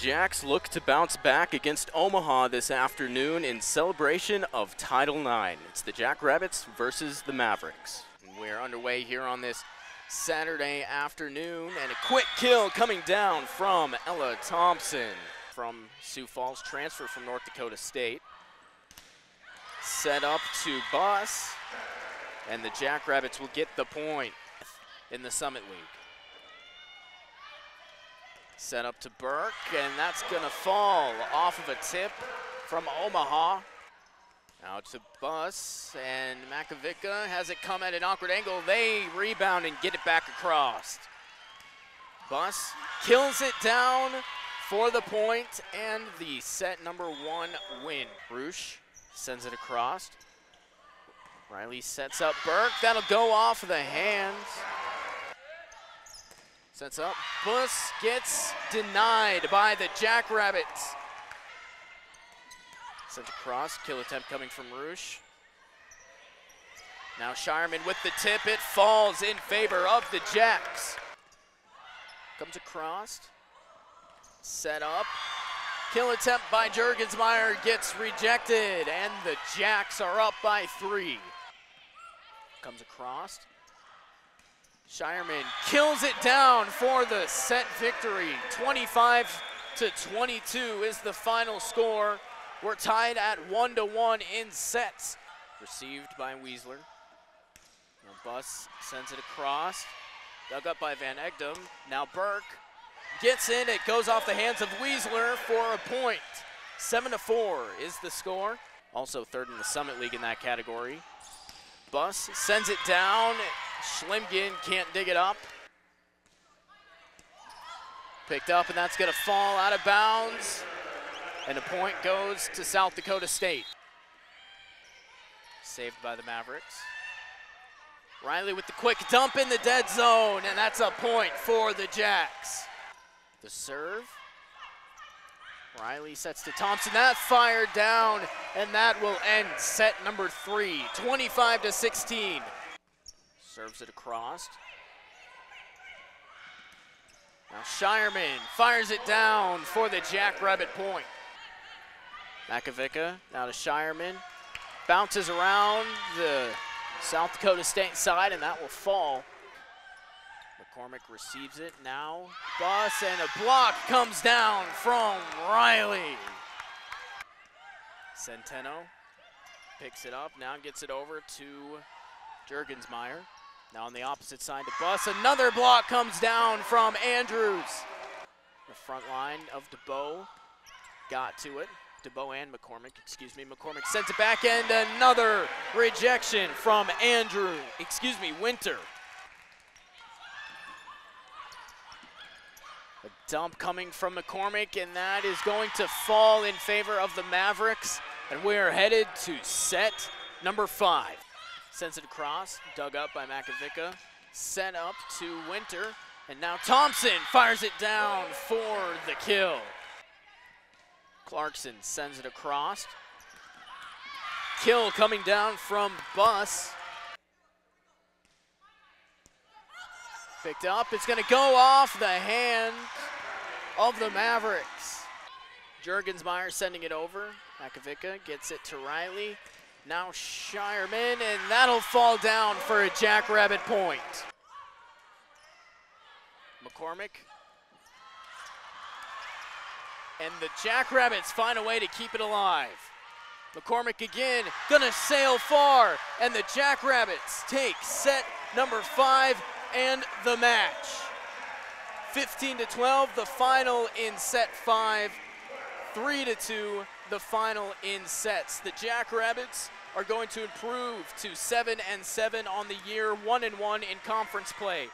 Jacks look to bounce back against Omaha this afternoon in celebration of Title IX. It's the Jackrabbits versus the Mavericks. We're underway here on this Saturday afternoon, and a quick kill coming down from Ella Thompson from Sioux Falls, transfer from North Dakota State. Set up to Bus, and the Jackrabbits will get the point in the Summit League. Set up to Burke, and that's going to fall off of a tip from Omaha. Now to Bus, and Makovica has it come at an awkward angle. They rebound and get it back across. Bus kills it down for the point and the set number one win. Roosh sends it across. Riley sets up Burke. That'll go off the hands. Sets up. Bus gets denied by the Jackrabbits. Sent across. Kill attempt coming from Roosh. Now Shireman with the tip. It falls in favor of the Jacks. Comes across. Set up. Kill attempt by Jurgensmeyer gets rejected, and the Jacks are up by three. Comes across. Shireman kills it down for the set victory. 25 to 22 is the final score. We're tied at one to one in sets. Received by Weisler. Now Bus sends it across. Dug up by Van Egdom. Now Burke gets in. It goes off the hands of Weisler for a point. Seven to four is the score. Also third in the Summit League in that category. Bus sends it down. Schlimgen can't dig it up. Picked up, and that's going to fall out of bounds. And a point goes to South Dakota State. Saved by the Mavericks. Riley with the quick dump in the dead zone, and that's a point for the Jacks. The serve. Riley sets to Thompson. That fired down, and that will end set number three, 25 to 16. Serves it across. Now Shireman fires it down for the Jackrabbit point. Makovica now to Shireman. Bounces around the South Dakota State side, and that will fall. McCormick receives it now. Bus and a block comes down from Riley. Centeno picks it up, now gets it over to Jurgensmeyer. Now on the opposite side to Bus. Another block comes down from Andrews. The front line of DeBow got to it. DeBow and McCormick, excuse me. McCormick sends it back and another rejection from Andrew, excuse me, Winter. A dump coming from McCormick, and that is going to fall in favor of the Mavericks. And we're headed to set number five. Sends it across, dug up by Makovica. Set up to Winter, and now Thompson fires it down for the kill. Clarkson sends it across. Kill coming down from Bus. Picked up, it's gonna go off the hand of the Mavericks. Jurgensmeyer sending it over. Makovica gets it to Riley. Now Shireman, and that'll fall down for a Jackrabbit point. McCormick. And the Jackrabbits find a way to keep it alive. McCormick again, gonna sail far, and the Jackrabbits take set number five and the match. 15 to 12, the final in set five. Three to two, the final in sets. The Jackrabbits are going to improve to seven and seven on the year, one and one in conference play.